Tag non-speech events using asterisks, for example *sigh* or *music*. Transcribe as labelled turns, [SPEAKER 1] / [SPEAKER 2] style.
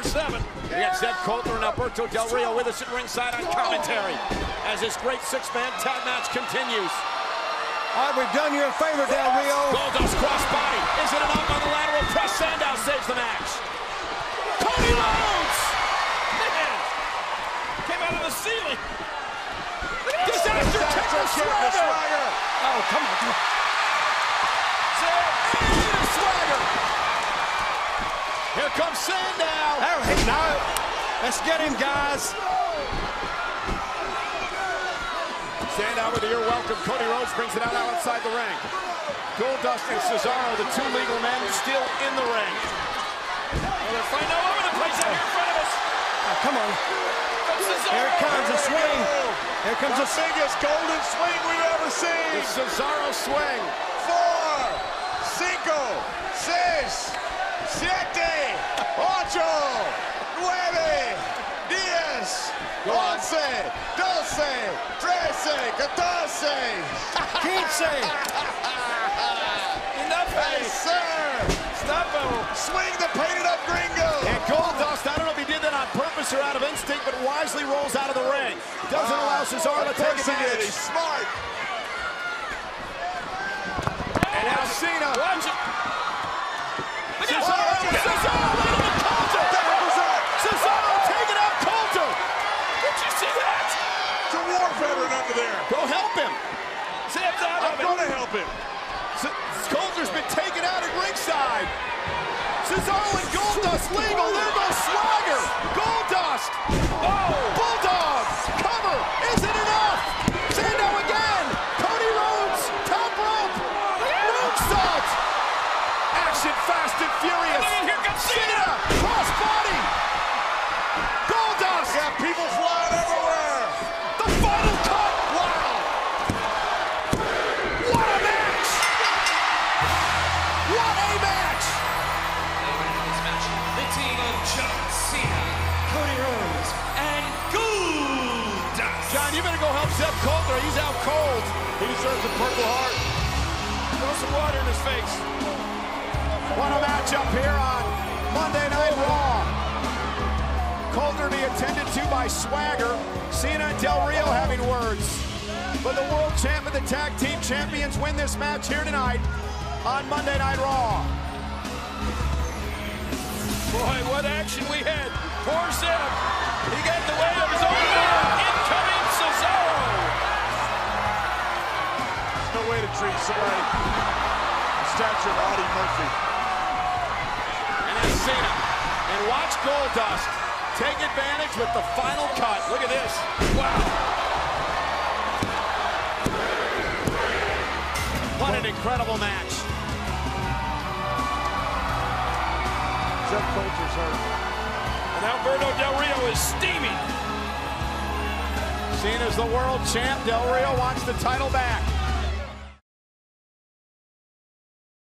[SPEAKER 1] seven. We got Zeb Colter and Alberto Del Rio with us at ringside on commentary as this great six-man tag match continues.
[SPEAKER 2] All right, we've done you a favor, Del Rio.
[SPEAKER 1] Goldust crossbody. Is it enough on the lateral press? Sandow saves the match. Cody Rhodes! Man! Came out of the ceiling. Disaster kick to Swagger.
[SPEAKER 2] Oh, come on.
[SPEAKER 1] Here comes Sandow.
[SPEAKER 2] Oh, no. Let's get him, guys.
[SPEAKER 1] Sandow with the you're welcome. Cody Rhodes brings it out outside the ring. Goldust and Cesaro, the two legal men, still in the ring. Oh, they're fighting all over the place out here in front of us.
[SPEAKER 2] Oh, come on. Here comes a swing. Here comes a swing.
[SPEAKER 3] biggest golden swing we've ever
[SPEAKER 1] The
[SPEAKER 3] seen.
[SPEAKER 1] Cesaro swing.
[SPEAKER 3] Four, cinco, seis, siete, ocho, nueve, diez, once, doce, trece, catorce.
[SPEAKER 2] Quince. *laughs*
[SPEAKER 1] Enough,
[SPEAKER 3] eh?
[SPEAKER 1] hey.
[SPEAKER 3] sir.
[SPEAKER 1] Stop eh?
[SPEAKER 3] Swing the painted up gringo.
[SPEAKER 1] And Goldust, I don't know if he did that on purpose or out of instinct, but wisely rolls out of the ring. Doesn't allow Cesaro to take
[SPEAKER 3] course he did.
[SPEAKER 1] advantage.
[SPEAKER 3] He's smart.
[SPEAKER 1] And now Cena. Watch it. Cesaro,
[SPEAKER 3] Watch it.
[SPEAKER 1] Cesaro, lead him to Colter. Cesaro taking out Colter. Did you see that?
[SPEAKER 3] It's a war veteran under there.
[SPEAKER 1] Go help him. Sam's out
[SPEAKER 3] I'm
[SPEAKER 1] of it.
[SPEAKER 3] going to help him.
[SPEAKER 1] C- Colter's been taken out at ringside. Cesaro and Goldust legal. There goes Swagger. Goldust. Oh, What a match.
[SPEAKER 4] this match, the team of John Cena, Cody Rhodes, and Goldust.
[SPEAKER 1] John, you better go help Zeb Colter. He's out cold. He deserves a Purple Heart. Throw some water in his face. What a matchup here on Monday Night Raw. Colter be attended to by Swagger. Cena and Del Rio having words. But the world champ and the tag team champions win this match here tonight on Monday Night Raw. Boy, what action we had. Poor Zeb. He got the way of his own man. Incoming Cesaro.
[SPEAKER 3] There's no way to treat somebody the stature of Audie Murphy.
[SPEAKER 1] And then Cena. And watch Goldust take advantage with the final cut. Look at this. Wow. What an incredible match.
[SPEAKER 3] Jeff Colter's hurt.
[SPEAKER 1] And Alberto Del Rio is steaming. Cena's the world champ. Del Rio wants the title back.